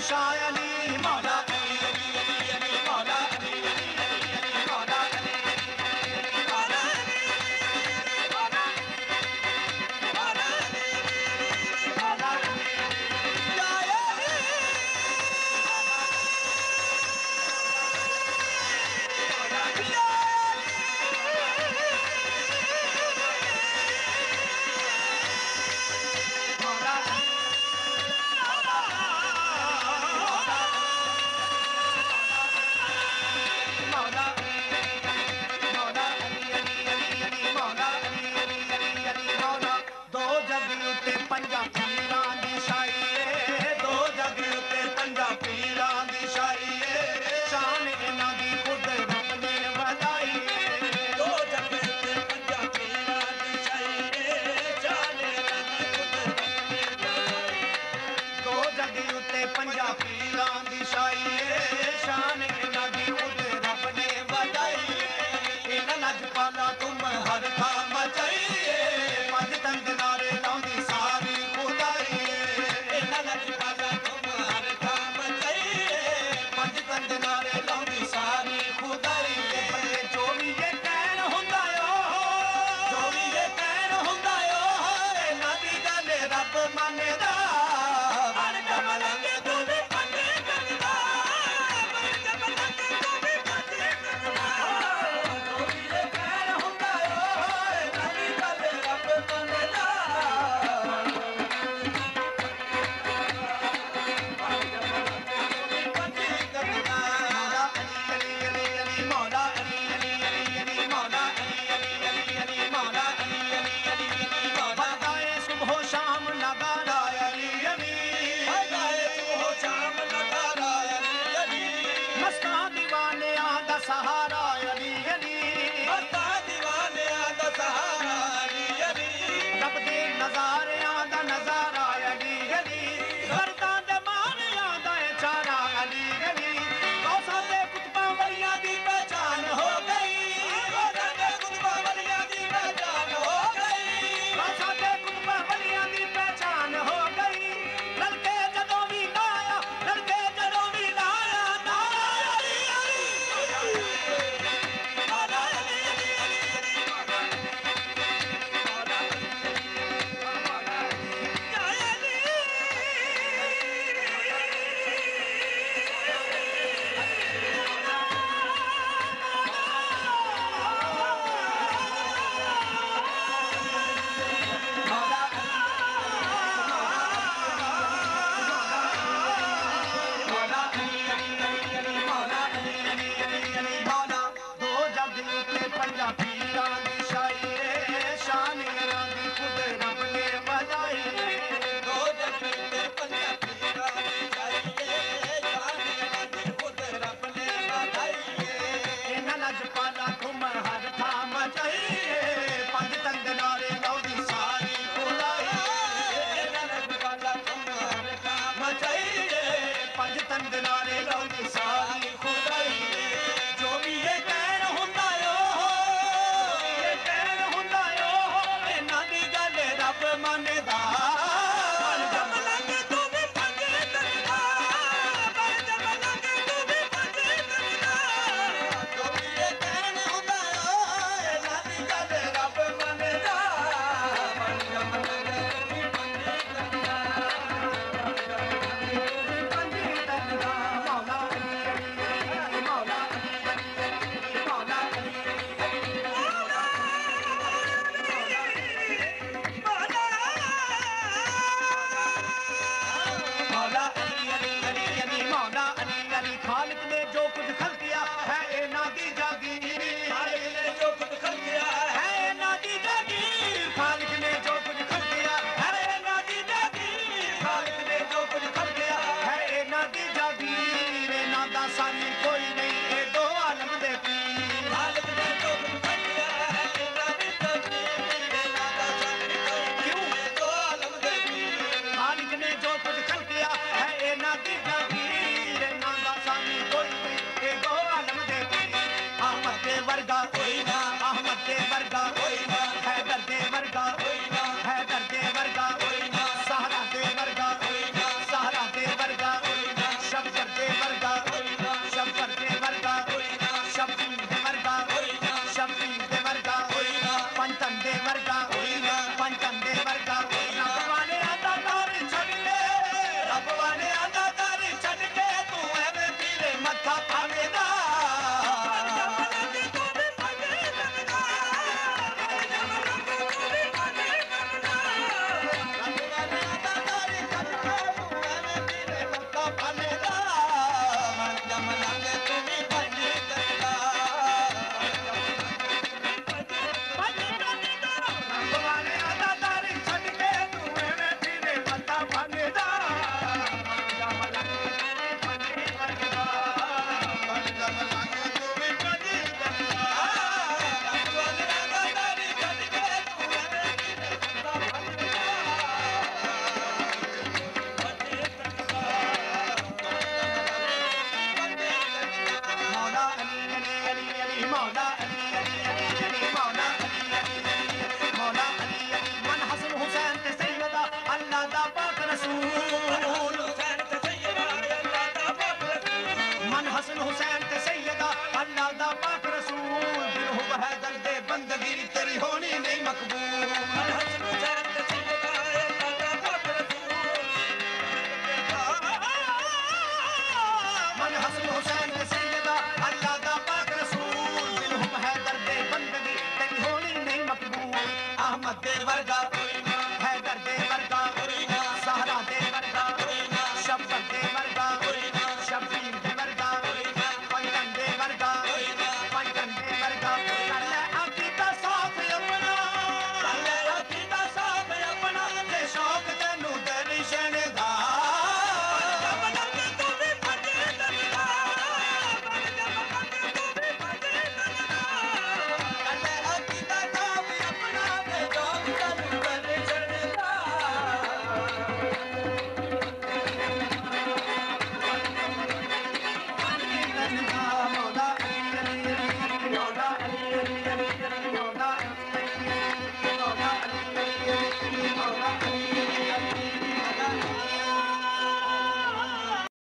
कुशायनी माला सहा ਚਾਹੀਏ। ਪੰਜ ਤਨ ਦਿਨਾਰੇ ਲੋਕ ਸਾਰੀ। हसन हुसैन ते सैयदा, अल्लाह दा पाक रसूल। बिन हो वह बंदगी, तेरी होनी नहीं मकबूल। मन हसन हुसैन सैयदा, अल्लाह दा पाक रसूल। बंदगी, तेरी होनी नहीं मकबूल। अहमद दे वर्गा कोई